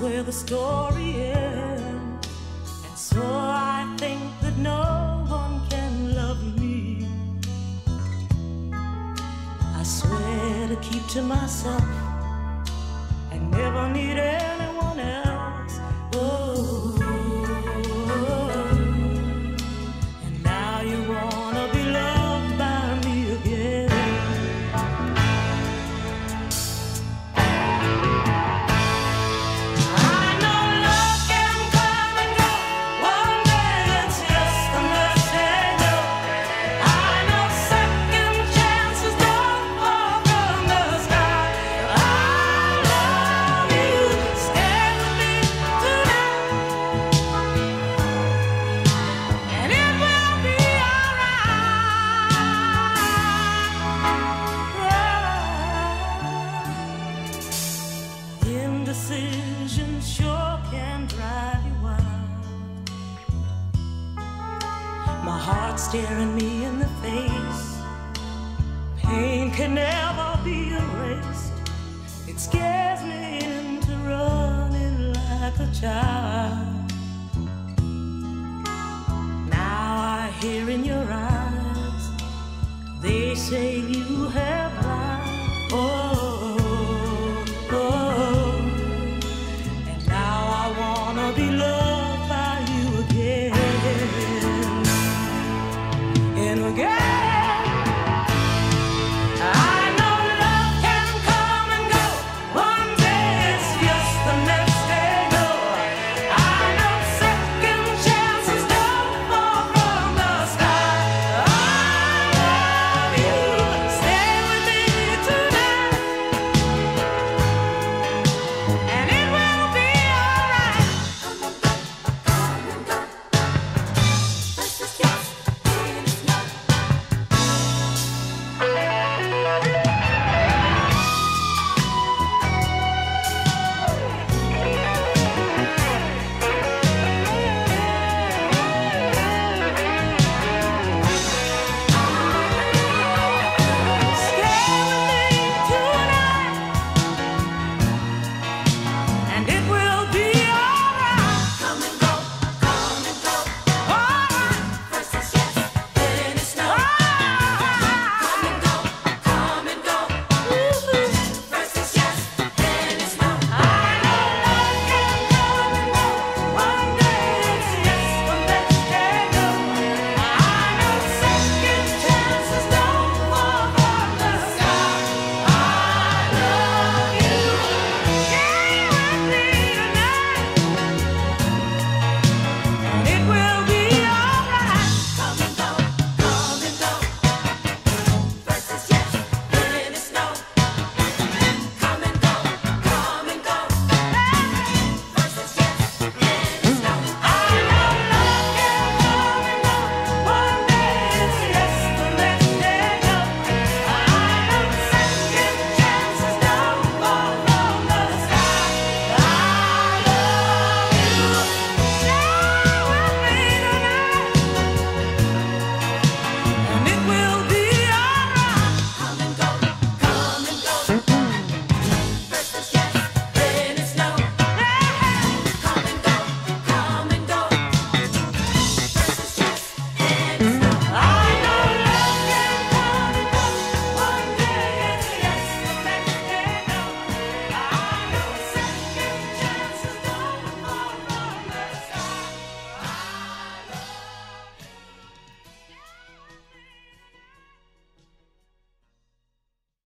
where the story ends. And so I think that no one can love me. I swear to keep to myself. I never need needed. decision sure can drive you wild. My heart staring me in the face. Pain can never be erased. It scares me into running like a child. Now I hear in your eyes, they say you have.